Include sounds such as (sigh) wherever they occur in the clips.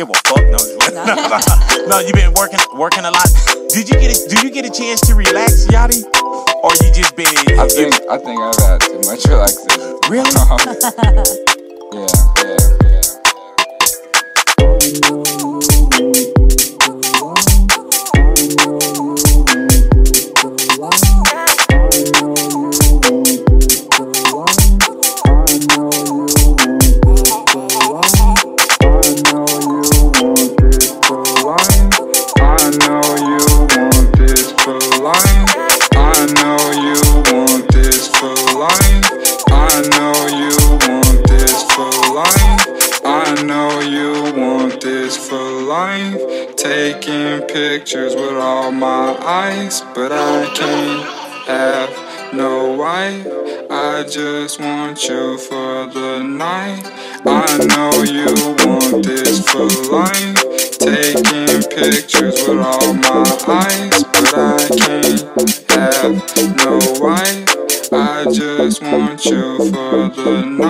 give a fuck. (laughs) No, no, you been working working a lot. Did you get a, do you get a chance to relax, Yachty? Or you just been? I think I think I've had too much relaxation. Really? (laughs) yeah, yeah, taking pictures with all my eyes, but I can't have no wife. I just want you for the night. I know you want this for life. Taking pictures with all my eyes, but I can't have no wife. I just want you for the night.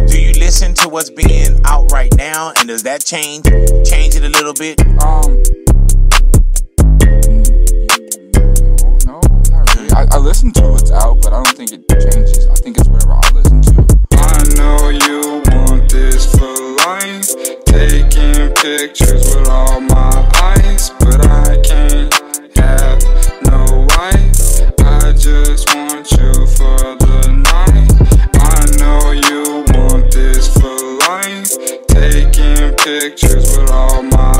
listen to what's being out right now and does that change change it a little bit? Um pictures with all my